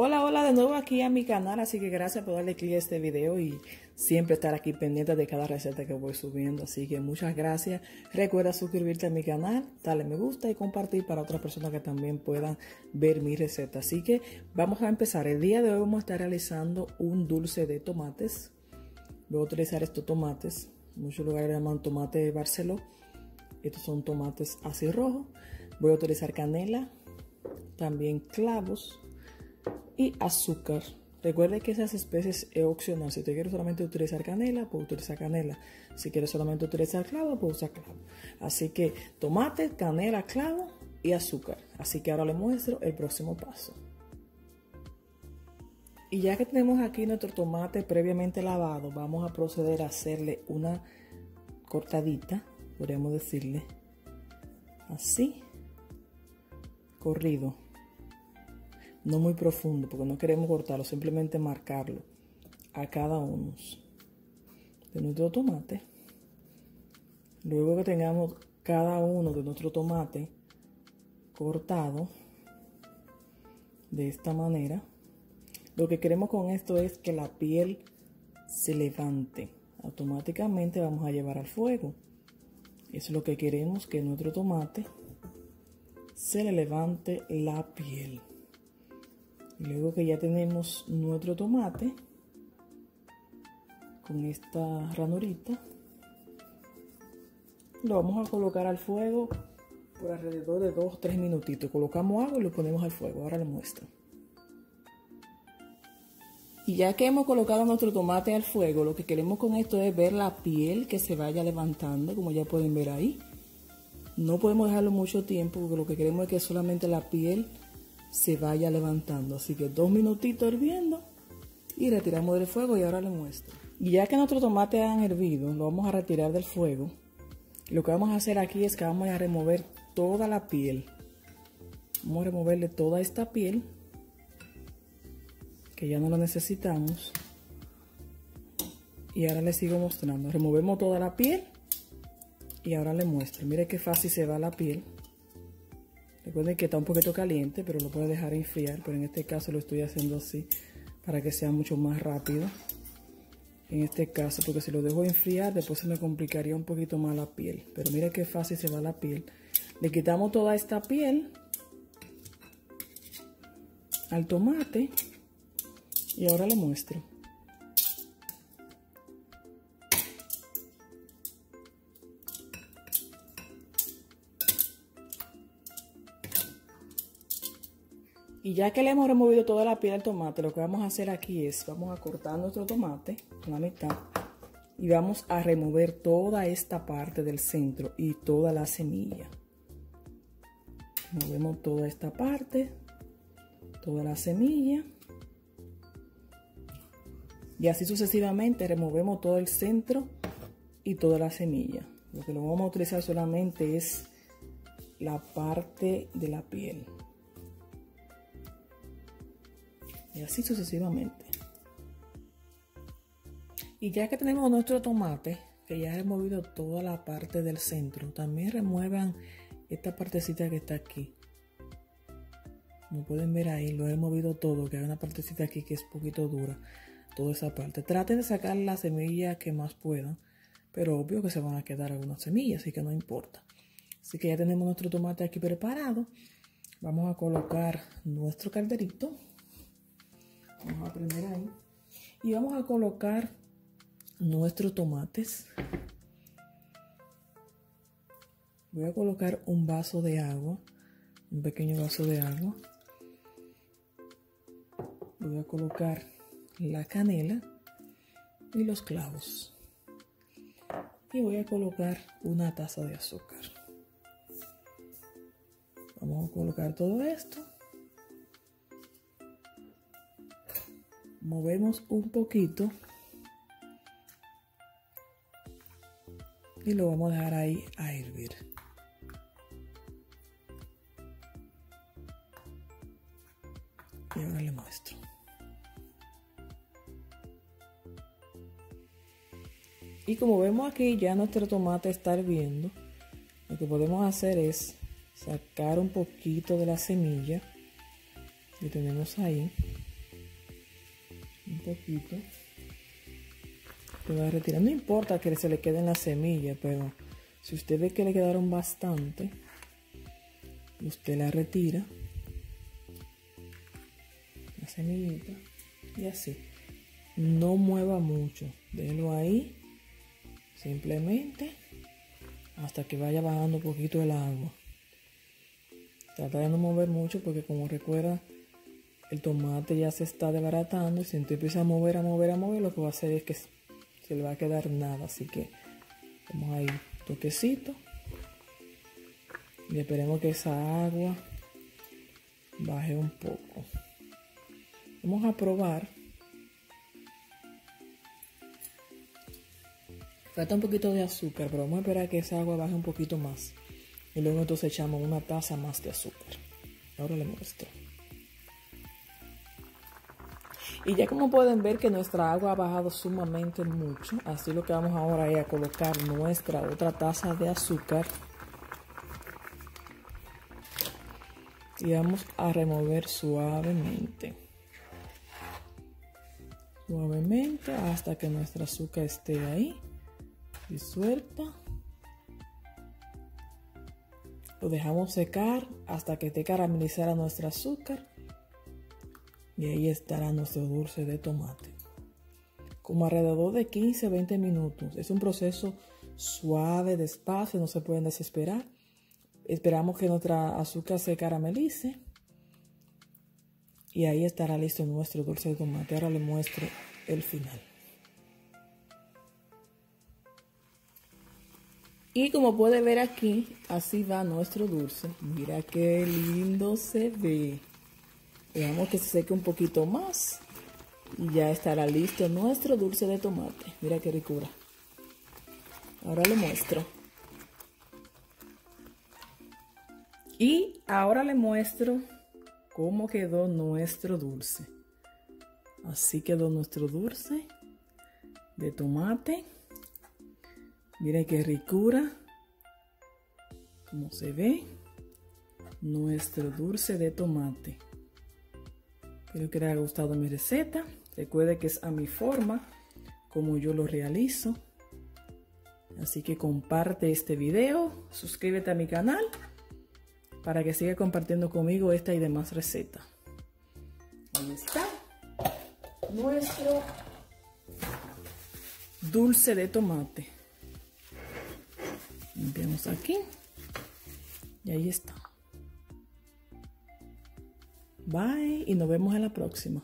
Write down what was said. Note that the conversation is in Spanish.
Hola, hola de nuevo aquí a mi canal, así que gracias por darle clic a este video y siempre estar aquí pendiente de cada receta que voy subiendo, así que muchas gracias. Recuerda suscribirte a mi canal, darle me gusta y compartir para otras personas que también puedan ver mi receta. Así que vamos a empezar. El día de hoy vamos a estar realizando un dulce de tomates. Voy a utilizar estos tomates, muchos lugares llaman tomate Barceló. Estos son tomates así rojos. Voy a utilizar canela, también clavos y azúcar. Recuerde que esas especies es opcional. Si usted quiere solamente utilizar canela, puede utilizar canela. Si quiere solamente utilizar clavo, puede usar clavo. Así que tomate, canela, clavo y azúcar. Así que ahora le muestro el próximo paso. Y ya que tenemos aquí nuestro tomate previamente lavado, vamos a proceder a hacerle una cortadita, podríamos decirle, así, corrido no muy profundo, porque no queremos cortarlo, simplemente marcarlo a cada uno de nuestro tomate. Luego que tengamos cada uno de nuestro tomate cortado de esta manera, lo que queremos con esto es que la piel se levante. Automáticamente vamos a llevar al fuego. Es lo que queremos, que nuestro tomate se le levante la piel. Luego que ya tenemos nuestro tomate con esta ranurita, lo vamos a colocar al fuego por alrededor de 2-3 minutitos. Colocamos agua y lo ponemos al fuego. Ahora les muestro. Y ya que hemos colocado nuestro tomate al fuego, lo que queremos con esto es ver la piel que se vaya levantando, como ya pueden ver ahí. No podemos dejarlo mucho tiempo porque lo que queremos es que solamente la piel se vaya levantando. Así que dos minutitos hirviendo y retiramos del fuego y ahora les muestro. Y ya que nuestros tomates han hervido, lo vamos a retirar del fuego. Lo que vamos a hacer aquí es que vamos a remover toda la piel. Vamos a removerle toda esta piel que ya no la necesitamos. Y ahora les sigo mostrando. Removemos toda la piel y ahora les muestro. Mire qué fácil se va la piel. Recuerden que está un poquito caliente, pero lo puedo dejar enfriar. Pero en este caso lo estoy haciendo así para que sea mucho más rápido. En este caso, porque si lo dejo enfriar, después se me complicaría un poquito más la piel. Pero mira qué fácil se va la piel. Le quitamos toda esta piel al tomate y ahora le muestro. Y ya que le hemos removido toda la piel del tomate, lo que vamos a hacer aquí es, vamos a cortar nuestro tomate en la mitad y vamos a remover toda esta parte del centro y toda la semilla. Movemos toda esta parte, toda la semilla. Y así sucesivamente removemos todo el centro y toda la semilla. Lo que lo vamos a utilizar solamente es la parte de la piel. y así sucesivamente. Y ya que tenemos nuestro tomate, que ya he removido toda la parte del centro, también remuevan esta partecita que está aquí. Como pueden ver ahí, lo he removido todo, que hay una partecita aquí que es poquito dura, toda esa parte. Traten de sacar las semillas que más puedan, pero obvio que se van a quedar algunas semillas, así que no importa. Así que ya tenemos nuestro tomate aquí preparado. Vamos a colocar nuestro calderito Vamos a prender ahí. Y vamos a colocar nuestros tomates. Voy a colocar un vaso de agua, un pequeño vaso de agua. Voy a colocar la canela y los clavos. Y voy a colocar una taza de azúcar. Vamos a colocar todo esto. movemos un poquito y lo vamos a dejar ahí a hervir. Y ahora le muestro. Y como vemos aquí ya nuestro tomate está hirviendo, lo que podemos hacer es sacar un poquito de la semilla que tenemos ahí. Un poquito. Lo voy a retirar. No importa que se le queden las semillas, pero si usted ve que le quedaron bastante, usted la retira. La semillita. Y así. No mueva mucho. Déjelo ahí. Simplemente hasta que vaya bajando un poquito el agua. Trata de no mover mucho porque como recuerda el tomate ya se está desbaratando y si usted empieza a mover, a mover, a mover, lo que va a hacer es que se le va a quedar nada. Así que vamos a ir toquecito y esperemos que esa agua baje un poco. Vamos a probar. Falta un poquito de azúcar, pero vamos a esperar que esa agua baje un poquito más. Y luego entonces echamos una taza más de azúcar. Ahora le muestro. Y ya como pueden ver que nuestra agua ha bajado sumamente mucho, así lo que vamos ahora es a colocar nuestra otra taza de azúcar. Y vamos a remover suavemente. Suavemente hasta que nuestra azúcar esté ahí disuelta. Lo dejamos secar hasta que esté caramelizada nuestra azúcar y ahí estará nuestro dulce de tomate. Como alrededor de 15-20 minutos. Es un proceso suave, despacio, no se pueden desesperar. Esperamos que nuestra azúcar se caramelice. Y ahí estará listo nuestro dulce de tomate. Ahora le muestro el final. Y como puede ver aquí, así va nuestro dulce. Mira qué lindo se ve. Veamos que se seque un poquito más. Y ya estará listo nuestro dulce de tomate. Mira qué ricura. Ahora le muestro. Y ahora le muestro cómo quedó nuestro dulce. Así quedó nuestro dulce de tomate. Miren qué ricura. Como se ve. Nuestro dulce de tomate. Espero que les haya gustado mi receta. Recuerde que es a mi forma, como yo lo realizo. Así que comparte este video, suscríbete a mi canal para que siga compartiendo conmigo esta y demás recetas. Ahí está nuestro dulce de tomate. Limpiamos aquí y ahí está. Bye y nos vemos en la próxima.